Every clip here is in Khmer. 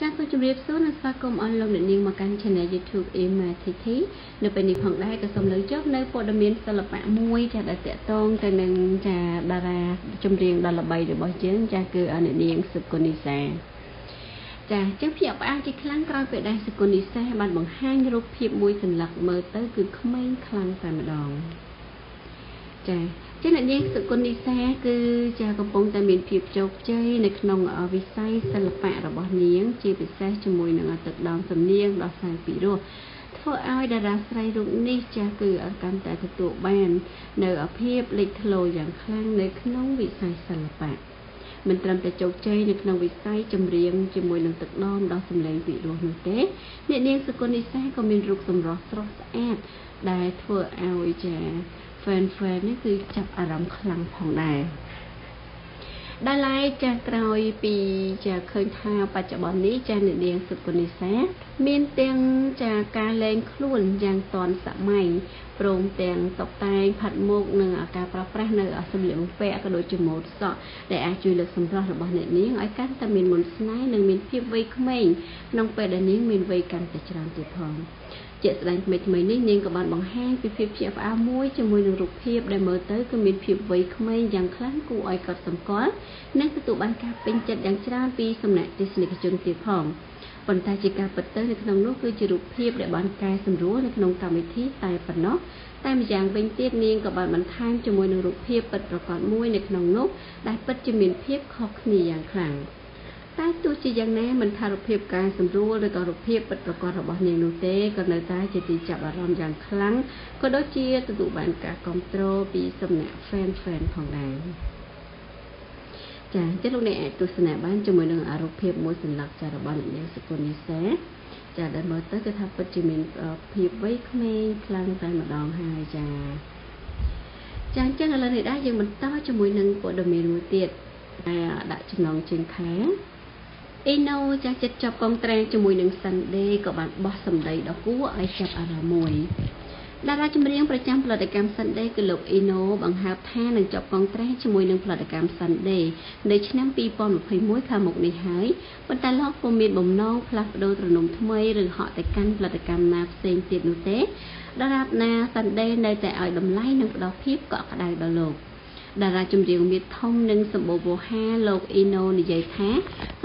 ចាសសូមជម្រាបសួរនិងស្វាគមន៍អស់លោកអ្នកនាងមកកាន់ Channel YouTube Emathiti នៅពេលនេះផងដែរក៏សូមលើកយកនៅព័ត៌មានសិល្បៈមួយចាដែលតាក់ទងទៅនឹងចាតារាចម្រៀងដ៏ល្បីរបស់យើងចាគឺអ្នកនាងសុគនីសាចាចឹងភ្ញាក់ផ្អើលជាខ្លាំងក្រោយពេលដែលសុគនីសាបានបង្ហាញរូបភាពមួយសន្លឹកមើលទៅគឺក្មេងខ្លាំងតែម្ដងចា ចឹងអ្នកនាងសុគន្ធនិសាគឺចាកំពុងតែមានភាពជោគជ័យនៅក្នុងវិស័យសិល្បៈរបស់នាង ជាពិសេសជាមួយនឹងទឹកដមសំនៀងដ៏សែនពិរោះធ្វើឲ្យតារាស្រីរូបនេះចាស់គឺកាន់តែទទួលបាន នៅភាពលេចធ្លោយ៉ាងខ្លាំងនៅក្នុងវិស័យសិល្បៈមិនត្រឹមតែជោគជ័យនៅក្នុងវិស័យចម្រៀងជាមួយនឹងទឹកដមដ៏សម្លេងពិរោះនោះទេអ្នកនាងសុគន្ធនិសាក៏មានរូបសម្រស់ស្រស់ស្អាតដែលធ្វើឲ្យចា fan fan នេះគឺចាប់អារម្មណ៍ខ្លាំងផងដែរដែលឡែកចាស់ក្រោយពីចាឃើញថាបច្ចុប្បន្ននេះចាអ្នកនាងសុគនិសា មានទាំងចាការលែងខ្លួនយ៉ាងទាន់សម័យព្រមទាំងតបតែងផាត់មុខនិងការប្រើប្រាស់នៅសម្លៀកបំពាក់ក៏ដូចជាម៉ូដសក់ដែលអាចជួយលើកសម្រស់របស់អ្នកនាងឲ្យកាន់តែមានមន្តស្នេហ៍និងមានភាពវ័យក្មេងក្នុងពេលដែលនាងមានវ័យកាន់តែច្រើនទៀតផងជាក់ស្ដែងថ្មីថ្មីនេះនាងក៏បានបង្ហាញពីភាពភ្ញាក់ផ្អើលមួយជាមួយនឹងរូបភាពដែលមើលទៅគឺមានភាពវ័យក្មេងយ៉ាងខ្លាំងគួរឲ្យកត់សម្គាល់និងទទួលបានការពេញចិត្តយ៉ាងច្រើនពីសំណាក់ទស្សនិកជនទៀតផង ប៉ុន្តែជាការពិតទៅនៅក្នុងនោះគឺជារូបភាពដែលបានកែសម្រួលនៅក្នុងកម្មវិធីតែប៉ុណ្ណោះតែម្យ៉ាងវិញទៀតនាងក៏បានបន្ថែមជាមួយនឹងរូបភាពពិតប្រាកដមួយនៅក្នុងនោះដែលពិតជាមានភាពខុសគ្នាយ៉ាងខ្លាំង។តែទោះជាយ៉ាងណាមិនថារូបភាពការសម្រួលឬក៏រូបភាពពិតប្រាកដរបស់នាងនោះទេក៏នៅតែជាទីចាប់អារម្មណ៍យ៉ាងខ្លាំងក៏ដូចជាទទួលបានការគ្រប់គ្រងពីសំណាក់ fan fan ផងដែរ ចាចឹងលោកអ្នកអាចទស្សនាបានជាមួយនឹងរូបភាពមួយសន្លឹកចារបស់អ្នកនាងសុគន្ធនិសាចាដែលមើលទៅគឺថាពិតជាមានភាពវ័យក្មេងខ្លាំងតែម្ដងហើយចាចាអញ្ចឹងឥឡូវនេះដែរយើងបន្តជាមួយនឹងព័ត៌មានមួយទៀតដាក់ចំណងជើងខែអ៊ីណូចាស់ចិត្តចាប់កងត្រែងជាមួយនឹង Sunday ក៏បានបោះសម្ដីដ៏គួរឲ្យចាប់អារម្មណ៍មួយ តារាចម្រៀងប្រចាំផលិតកម្ម Sunday គឺលោកអ៊ីណូបង្ហើបថានឹងជាប់កងត្រែងជាមួយនឹងផលិតកម្ម Sunday នៅឆ្នាំ2021ខាងមុខនេះហើយប៉ុន្តែលោកពុំមានបំណងផ្លាស់ប្ដូរទ្រនំថ្មីឬហក់ទៅកាន់ផលិតកម្មណាផ្សេងទៀតនោះទេដរាបណា Sunday នៅតែឲ្យតម្លៃនិងផ្ដល់ភាពកក់ក្ដៅដល់លោក។តារាចម្រៀងមាសធំនិងសម្បូរវោហាលោកអ៊ីណូនិយាយថា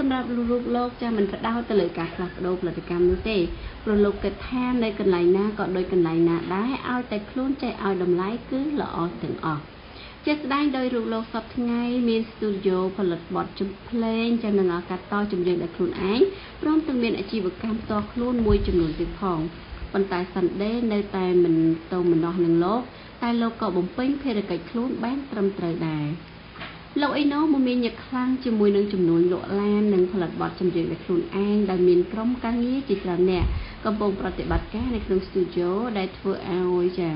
សម្រាប់រូបលោកចាមិនផ្ដោតទៅលើការផ្លាស់ប្ដូរផលិតកម្មនោះទេព្រោះលោកគិតថានៅកន្លែងណាក៏ដូចកន្លែងណាដែរឲ្យតែខ្លួនចេះឲ្យតម្លៃគឺល្អទាំងអស់ជាស្ដែងដោយរូបលោកសពថ្ងៃមានស្ទូឌីយោផលិតបទចម្ភ្លេងចាំនឹងឱកាសតចម្រៀងដោយខ្លួនឯងព្រមទាំងមានអាជីវកម្មតខ្លួនមួយចំនួនទៀតផងប៉ុន្តែ Sunday នៅតែមិនទៅម្នោះនឹងលោកតែលោកក៏បំពេញភារកិច្ចខ្លួនបានត្រឹមត្រូវដែរ លោកអ៊ីណូមមានញឹកខ្លាំងជាមួយនឹងចំនួនលក់ឡាននិងផលិតបទចម្រៀងដោយខ្លួនឯងដែលមានក្រុមការងារជាច្រើនអ្នកកំពុងប្រតិបត្តិការនៅក្នុងស្ទូឌីយោដែលធ្វើឲ្យចា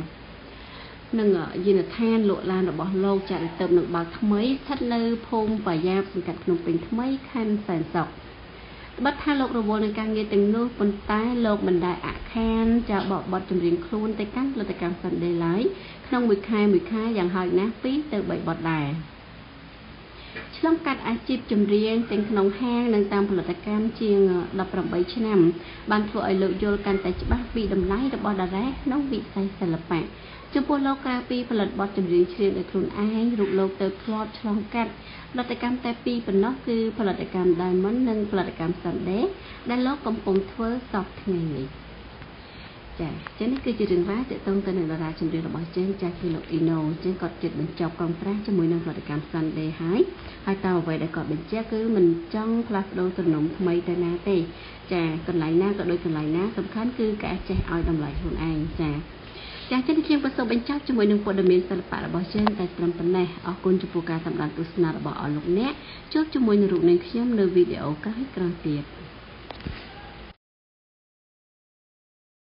នឹងយានដ្ឋានលក់ឡានរបស់លោកចាត់ទៅនឹងបើកថ្មីស្ថិតនៅភូមិបាយ៉ាបសង្កាត់ភ្នំពេញថ្មីខណ្ឌសែនសុខបတ်ថាលោករវល់នឹងការងារទាំងនោះប៉ុន្តែលោកមិនដែលអាក់ខានចាបបបត់ចម្រៀងខ្លួនទៅកាន់ផលិតកម្ម Sunday ឡើយក្នុងមួយខែមួយខែយ៉ាងហោចណាស់2ទៅ3បទដែរ ឆ្លងកាត់អាជីពចម្រៀងទាំងក្នុងហាងនិងតាមផលិតកម្មជាង18ឆ្នាំ បានធ្វើឲ្យលោកយល់កាន់តែច្បាស់ពីតម្លៃរបស់តារាក្នុងវិស័យសិល្បៈចំពោះលោកក្រៅពីផលិតបទចម្រៀងច្រៀងដោយខ្លួនឯងរូបលោកទៅធ្លាប់ឆ្លងកាត់ផលិតកម្មតែពីរប៉ុណ្ណោះគឺផលិតកម្ម Diamond និងផលិតកម្ម Sunday ដែលលោកកំពុងធ្វើសពថ្ងៃនេះ ចាចឹងនេះគឺជារឿងរ៉ាវទាក់ទងទៅនឹងតារាចម្រៀងរបស់ជើងចាស់គឺលោកអ៊ីណូចឹងគាត់ចិត្តបញ្ចប់កងត្រាស់ជាមួយនឹងផលិតកម្ម Sunday ហើយហើយតាមអ្វីដែលគាត់បញ្ជាក់គឺមិនចង់ផ្លាស់ប្ដូរទំនំថ្មីទៅណាទេ ចាកន្លែងណាក៏ដូចកន្លែងណាសំខាន់គឺការចេះឲ្យតម្លៃខ្លួនឯងចាចាចឹងខ្ញុំក៏សូមបញ្ចប់ជាមួយនឹងព័ត៌មានសិល្បៈរបស់យើងតែត្រឹមប៉ុណ្ណេះអរគុណចំពោះការតាមដានទស្សនារបស់អស់លោកអ្នកជួបជាមួយនឹងរូបនាងខ្ញុំនៅវីដេអូក្រោយៗទៀត